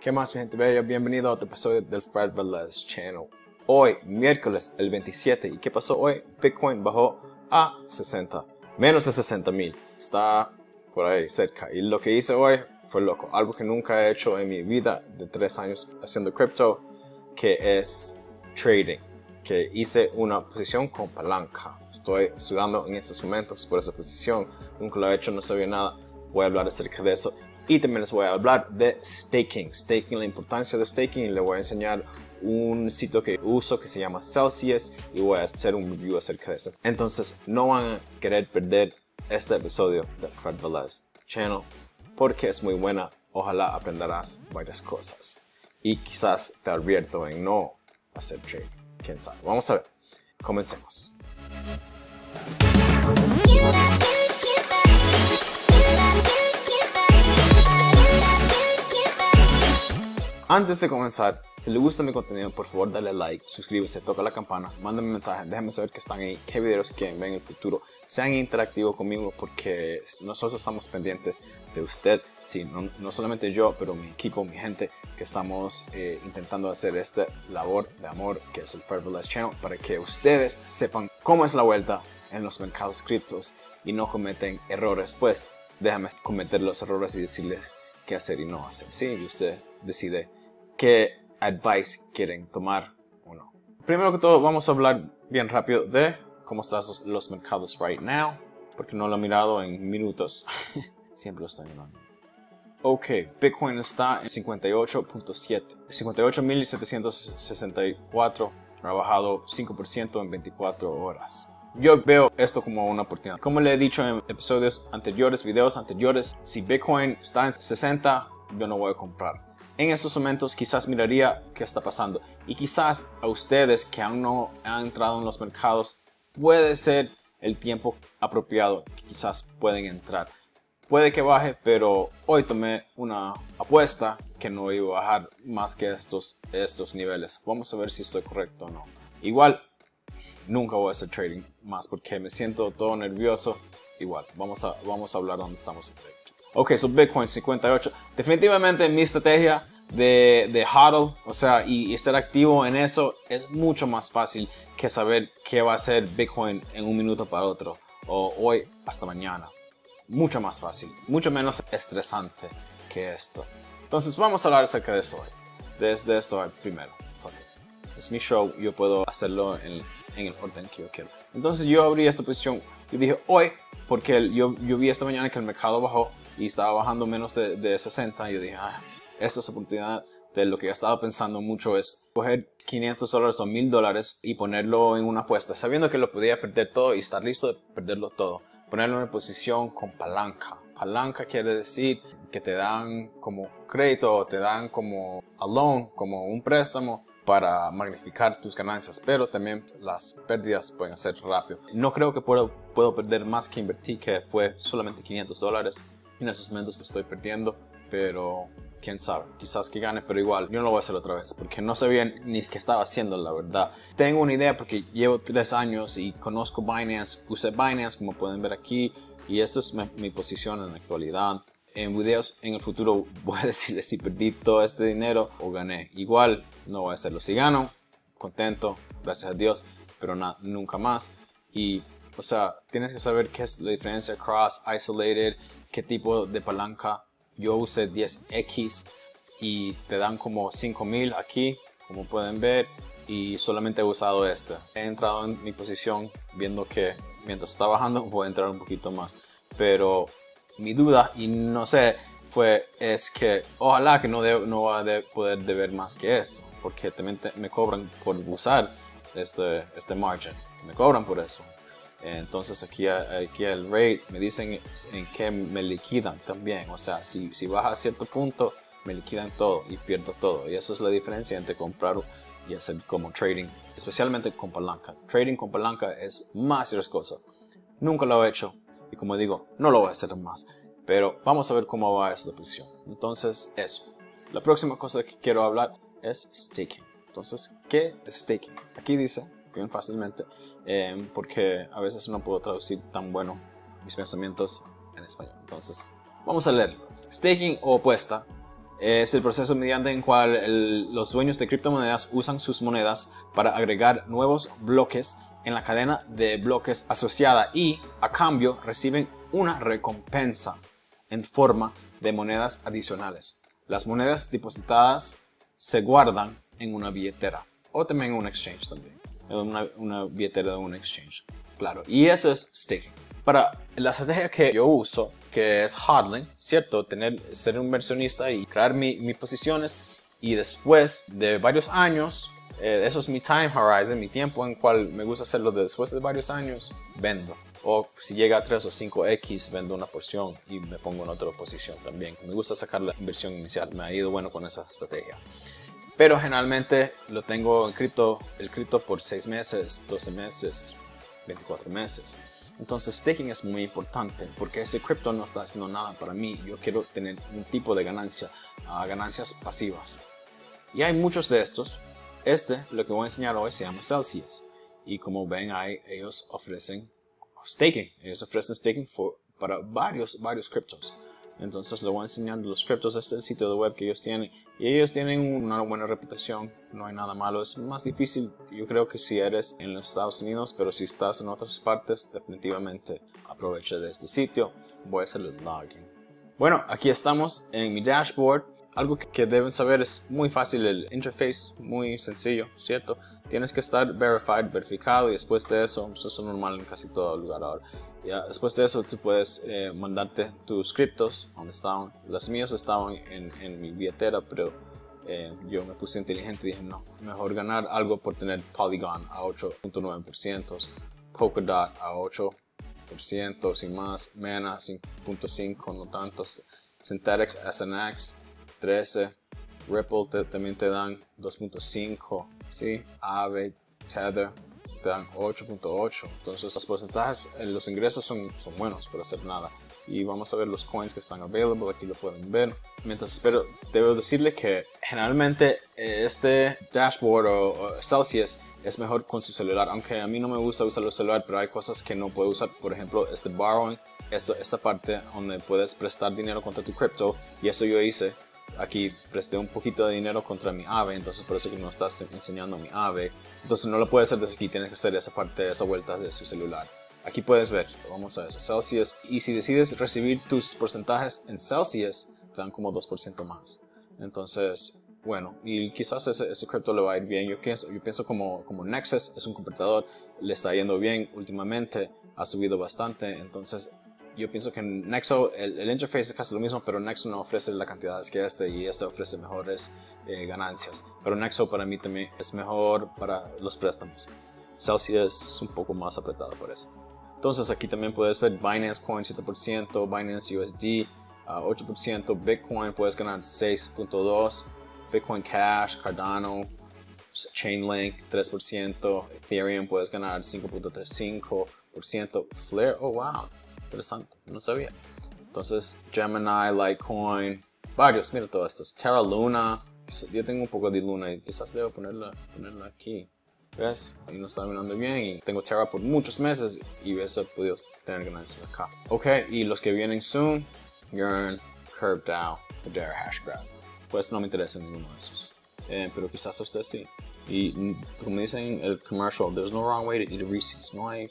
¿Qué más, mi gente bella? Bienvenido a otro episodio del Fred Velez Channel. Hoy, miércoles, el 27. ¿Y qué pasó hoy? Bitcoin bajó a 60. Menos de 60 mil. Está por ahí cerca. Y lo que hice hoy fue loco. Algo que nunca he hecho en mi vida de tres años haciendo cripto, que es trading. Que hice una posición con palanca. Estoy sudando en estos momentos por esa posición. Nunca lo he hecho, no sabía nada. Voy a hablar acerca de eso y también les voy a hablar de staking, staking, la importancia de staking y les voy a enseñar un sitio que uso que se llama Celsius y voy a hacer un review acerca de eso. Entonces no van a querer perder este episodio de Fred Velez Channel porque es muy buena. Ojalá aprenderás varias cosas y quizás te advierto en no hacer trade. Quién sabe. Vamos a ver. Comencemos. Antes de comenzar, si le gusta mi contenido, por favor dale like, suscríbase, toca la campana, mándame un mensaje, déjenme saber que están ahí, qué videos quieren ver en el futuro. Sean interactivos conmigo porque nosotros estamos pendientes de usted, sí, no, solamente yo, pero mi equipo, mi gente, que estamos eh, intentando hacer esta labor de amor que es el Purple Channel para que ustedes sepan cómo es la vuelta en los mercados criptos y no cometen errores. Pues déjame cometer los errores y decirles qué hacer y no hacer. Sí, y usted decide qué advice quieren tomar o no. Primero que todo, vamos a hablar bien rápido de cómo están los, mercados right now, porque no lo he mirado en minutos. Siempre lo estoy mirando. Ok, Bitcoin está en 58.7, 58.764, ha bajado 5% en 24 horas. Yo veo esto como una oportunidad. Como le he dicho en episodios anteriores, videos anteriores, si Bitcoin está en 60, yo no voy a comprar en estos momentos quizás miraría qué está pasando. Y quizás a ustedes que aún no han entrado en los mercados, puede ser el tiempo apropiado que quizás pueden entrar. Puede que baje, pero hoy tomé una apuesta que no iba a bajar más que estos, estos niveles. Vamos a ver si estoy correcto o no. Igual, nunca voy a hacer trading más porque me siento todo nervioso. Igual, vamos a, vamos a hablar dónde estamos. Ok, so Bitcoin 58. Definitivamente mi estrategia de, de hodl, o sea, y, estar activo en eso es mucho más fácil que saber qué va a hacer Bitcoin en un minuto para otro o hoy hasta mañana. Mucho más fácil, mucho menos estresante que esto. Entonces vamos a hablar acerca de eso hoy. Desde esto primero. Es mi show, yo puedo hacerlo en, en, el orden que yo quiero. Entonces yo abrí esta posición y dije hoy, porque yo, yo vi esta mañana que el mercado bajó y estaba bajando menos de, de 60 y yo dije, ah, esta es oportunidad de lo que yo estaba pensando mucho es coger 500 dólares o 1000 dólares y ponerlo en una apuesta, sabiendo que lo podía perder todo y estar listo de perderlo todo. Ponerlo en una posición con palanca. Palanca quiere decir que te dan como crédito o te dan como a loan, como un préstamo para magnificar tus ganancias, pero también las pérdidas pueden ser rápido. No creo que puedo, puedo perder más que invertí, que fue solamente 500 dólares en esos momentos estoy perdiendo, pero quién sabe, quizás que gane, pero igual yo no lo voy a hacer otra vez porque no sabía ni qué estaba haciendo, la verdad. Tengo una idea porque llevo tres años y conozco Binance, usé Binance como pueden ver aquí y esta es mi, posición en la actualidad. En videos en el futuro voy a decirles si perdí todo este dinero o gané. Igual no voy a hacerlo. Si gano, contento, gracias a Dios, pero nunca más. Y o sea, tienes que saber qué es la diferencia cross, isolated, qué tipo de palanca. Yo usé 10X y te dan como 5000 aquí, como pueden ver, y solamente he usado este. He entrado en mi posición viendo que mientras está bajando voy a entrar un poquito más. Pero mi duda, y no sé, fue es que ojalá que no, no va a poder deber más que esto, porque también me cobran por usar este, este margin. Me cobran por eso. Entonces aquí, aquí el rate me dicen en que me liquidan también. O sea, si, si baja a cierto punto, me liquidan todo y pierdo todo. Y eso es la diferencia entre comprar y hacer como trading, especialmente con palanca. Trading con palanca es más riesgoso. Nunca lo he hecho y como digo, no lo voy a hacer más. Pero vamos a ver cómo va esta posición. Entonces, eso. La próxima cosa que quiero hablar es staking. Entonces, ¿qué es staking? Aquí dice, bien fácilmente, Em, porque a veces no puedo traducir tan bueno mis pensamientos en español. Entonces, vamos a leer. Staking o apuesta es el proceso mediante el cual los dueños de criptomonedas usan sus monedas para agregar nuevos bloques en la cadena de bloques asociada y a cambio reciben una recompensa en forma de monedas adicionales. Las monedas depositadas se guardan en una billetera o también en un exchange también, una, una billetera de un exchange. Claro, y eso es staking. Para la estrategia que yo uso, que es hodling, ¿cierto? Tener, ser un inversionista y crear mis posiciones y después de varios años, eh, eso es mi time horizon, mi tiempo en cual me gusta hacerlo después de varios años, vendo. O si llega a 3 o 5x, vendo una porción y me pongo en otra posición también. Me gusta sacar la inversión inicial, me ha ido bueno con esa estrategia. Pero generalmente lo tengo en cripto, el cripto por 6 meses, 12 meses, 24 meses. Entonces staking es muy importante porque ese cripto no está haciendo nada para mí. Yo quiero tener un tipo de ganancia, uh, ganancias pasivas. Y hay muchos de estos. Este, lo que voy a enseñar hoy, se llama Celsius. Y como ven ahí, ellos ofrecen staking. Ellos ofrecen staking para varios, varios criptos. Entonces les voy a enseñar los criptos. Este es el sitio de web que ellos tienen. Y ellos tienen una buena reputación. No hay nada malo. Es más difícil, yo creo que si eres en los Estados Unidos. Pero si estás en otras partes, definitivamente aprovecha de este sitio. Voy a hacer el login. Bueno, aquí estamos en mi dashboard. Algo que deben saber es muy fácil el interface, muy sencillo, ¿cierto? Tienes que estar verified, verificado y después de eso, eso es normal en casi todo lugar ahora. Ya, después de eso tú puedes eh, mandarte tus criptos, donde estaban. Los míos estaban en, en mi billetera, pero eh, yo me puse inteligente y dije no, mejor ganar algo por tener Polygon a 8.9%, Polkadot a 8%, sin más, Mana 5.5, no tantos, Synthetics SNX 13, Ripple también te dan 2.5, ¿sí? Aave, Tether te dan 8.8. Entonces los porcentajes, los ingresos son, son buenos para hacer nada. Y vamos a ver los coins que están available, aquí lo pueden ver. Mientras espero, debo decirle que generalmente eh, este dashboard o, Celsius es mejor con su celular, aunque a mí no me gusta usar el celular, pero hay cosas que no puedo usar, por ejemplo, este borrowing, esto, esta parte donde puedes prestar dinero contra tu cripto, y eso yo hice aquí presté un poquito de dinero contra mi ave, entonces por eso que no estás enseñando mi ave. Entonces no lo puedes hacer desde aquí, tienes que hacer esa parte, esa vuelta de su celular. Aquí puedes ver, vamos a ver, Celsius. Y si decides recibir tus porcentajes en Celsius, te dan como 2% más. Entonces, bueno, y quizás ese, ese cripto le va a ir bien. Yo pienso, yo pienso como, como Nexus es un computador, le está yendo bien últimamente, ha subido bastante. Entonces, yo pienso que en Nexo el, interface es casi lo mismo, pero Nexo no ofrece la cantidades que este y este ofrece mejores eh, ganancias. Pero Nexo para mí también es mejor para los préstamos. Celsius es un poco más apretado por eso. Entonces aquí también puedes ver Binance Coin 7%, Binance USD 8%, Bitcoin puedes ganar 6.2%, Bitcoin Cash, Cardano, Chainlink 3%, Ethereum puedes ganar 5.35%, Flare, oh wow, interesante, no sabía. Entonces, Gemini, Litecoin, varios, mira todos estos. Terra Luna, yo tengo un poco de Luna y quizás debo ponerla, ponerla aquí. ¿Ves? Ahí no está mirando bien y tengo Terra por muchos meses y ves, he podido tener ganancias acá. Ok, y los que vienen soon, Yearn, Curve Down, Hedera Hashgraph. Pues no me interesa ninguno de esos. Eh, pero quizás a usted sí. Y como dicen el commercial, there's no wrong way to eat Reese's. No hay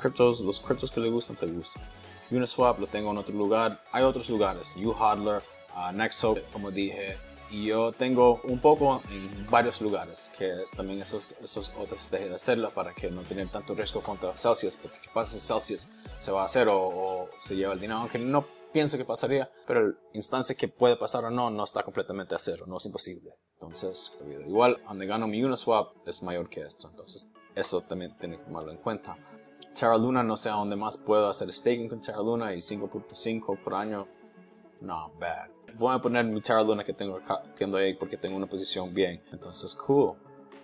cryptos, los criptos que le gustan, te gustan. Uniswap lo tengo en otro lugar. Hay otros lugares, uHodler, uh, Nexo, como dije. Y yo tengo un poco en varios lugares, que es también esos, esos otras de hacerlo para que no tener tanto riesgo contra Celsius, porque qué pasa si Celsius se va a hacer o, se lleva el dinero, aunque no pienso que pasaría, pero la instancia que puede pasar o no, no está completamente a cero, no es imposible. Entonces, igual, donde gano mi Uniswap es mayor que esto, entonces eso también tiene que tomarlo en cuenta. Terra Luna no sé a dónde más puedo hacer staking con Terra Luna y 5.5 por año, no bad. Voy a poner mi Terra Luna que tengo acá, ahí porque tengo una posición bien, entonces cool.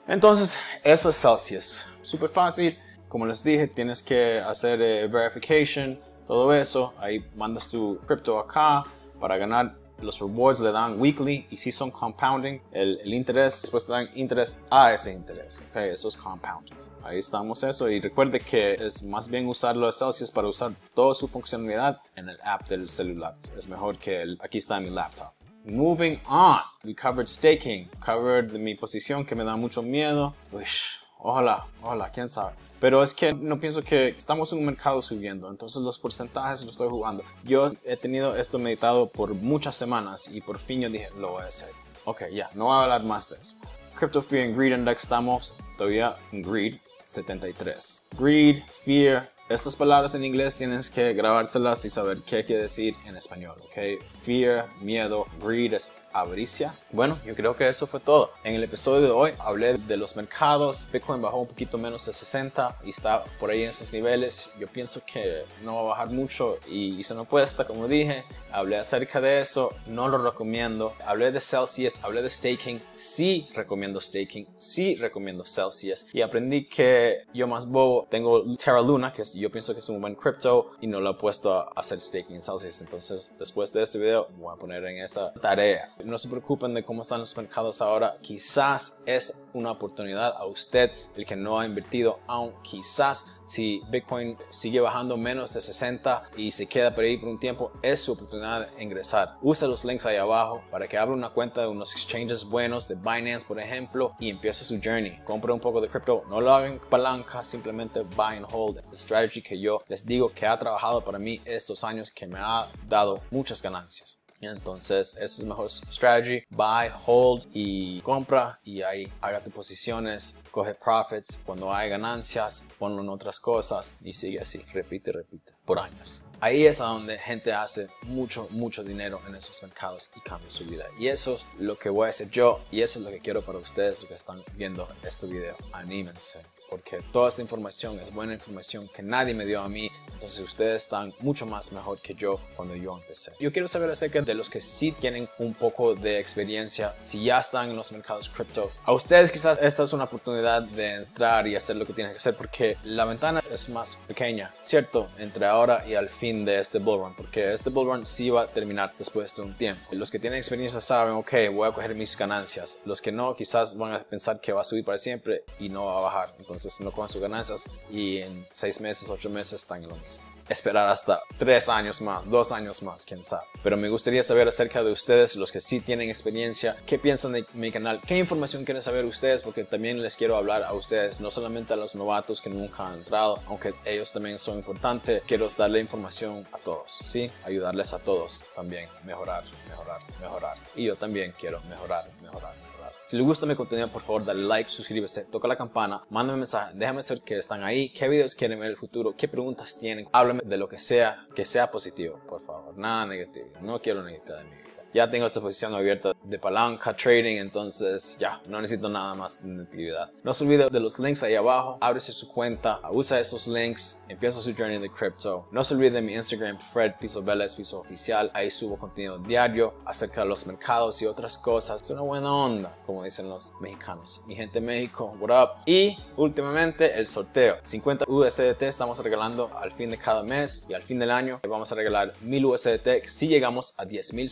Entonces, eso es Celsius. Súper fácil. Como les dije, tienes que hacer eh, verification, todo eso. Ahí mandas tu crypto acá para ganar. Los rewards le dan weekly y si son compounding, el, el interés, después te dan interés a ese interés. Okay, eso es compounding. Ahí estamos eso y recuerde que es más bien usarlo a Celsius para usar toda su funcionalidad en el app del celular. Es mejor que el, aquí está mi laptop. moving on. We covered staking, covered mi posición que me da mucho miedo. Uish, ojalá, ojalá, quién sabe. Pero es que no pienso que estamos en un mercado subiendo, entonces los porcentajes los estoy jugando. Yo he tenido esto meditado por muchas semanas y por fin yo dije, lo voy a hacer. Ok, ya, no voy a hablar más de eso. Crypto Fear and Greed Index estamos todavía en Greed 73. Greed, Fear, estas palabras en inglés tienes que grabárselas y saber qué quiere decir en español, ok? Fear, miedo, greed es avaricia. Bueno, yo creo que eso fue todo. En el episodio de hoy hablé de los mercados. Bitcoin bajó un poquito menos de 60 y está por ahí en esos niveles. Yo pienso que no va a bajar mucho y hice una apuesta, como dije. Hablé acerca de eso, no lo recomiendo. Hablé de Celsius, hablé de staking. Sí recomiendo staking, sí recomiendo Celsius. Y aprendí que yo más bobo tengo Terra Luna, que yo pienso que es un buen crypto y no lo he puesto a hacer staking en Celsius. Entonces, después de este video, voy a poner en esa tarea no se preocupen de cómo están los mercados ahora. Quizás es una oportunidad a usted el que no ha invertido aún. Quizás si Bitcoin sigue bajando menos de 60 y se queda por ahí por un tiempo, es su oportunidad de ingresar. Usa los links ahí abajo para que abra una cuenta de unos exchanges buenos, de Binance por ejemplo, y empiece su journey. Compre un poco de cripto, no lo hagan palanca, simplemente buy and hold. La strategy que yo les digo que ha trabajado para mí estos años que me ha dado muchas ganancias. Entonces, esa es mejor strategy. Buy, hold y compra y ahí haga tus posiciones, coge profits. Cuando hay ganancias, ponlo en otras cosas y sigue así, repite, repite, por años. Ahí es a donde gente hace mucho, mucho dinero en esos mercados y cambia su vida. Y eso es lo que voy a hacer yo y eso es lo que quiero para ustedes, los que están viendo este video. Anímense porque toda esta información es buena información que nadie me dio a mí. Entonces ustedes están mucho más mejor que yo cuando yo empecé. Yo quiero saber acerca de los que sí tienen un poco de experiencia, si ya están en los mercados cripto. A ustedes quizás esta es una oportunidad de entrar y hacer lo que tienen que hacer porque la ventana es más pequeña, ¿cierto? Entre ahora y al fin de este bull run, porque este bull run sí va a terminar después de un tiempo. Los que tienen experiencia saben, ok, voy a coger mis ganancias. Los que no, quizás van a pensar que va a subir para siempre y no va a bajar. Entonces, entonces no cogen sus ganancias y en seis meses, ocho meses están en lo mismo. Esperar hasta tres años más, dos años más, quién sabe. Pero me gustaría saber acerca de ustedes, los que sí tienen experiencia, qué piensan de mi canal, qué información quieren saber ustedes, porque también les quiero hablar a ustedes, no solamente a los novatos que nunca han entrado, aunque ellos también son importantes, quiero darle información a todos, ¿sí? Ayudarles a todos también, mejorar, mejorar, mejorar. Y yo también quiero mejorar, mejorar. Si les gusta mi contenido, por favor, dale like, suscríbete, toca la campana, mándame mensaje, déjame saber que están ahí, qué videos quieren ver en el futuro, qué preguntas tienen, háblame de lo que sea, que sea positivo, por favor, nada negativo, no quiero negatividad de mi vida ya tengo esta posición abierta de palanca trading, entonces ya no necesito nada más de actividad. No se olvide de los links ahí abajo, ábrese su cuenta, usa esos links, empieza su journey de crypto. No se olvide de mi Instagram, Fred Piso Vélez, Piso Oficial, ahí subo contenido diario acerca de los mercados y otras cosas. Es una buena onda, como dicen los mexicanos. Mi gente de México, what up? Y últimamente el sorteo, 50 USDT estamos regalando al fin de cada mes y al fin del año vamos a regalar 1000 USDT si llegamos a 10.000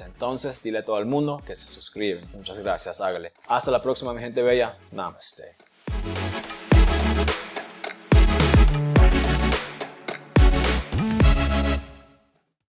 entonces dile a todo el mundo que se suscriben. Muchas gracias, hágale. Hasta la próxima, mi gente bella. Namaste.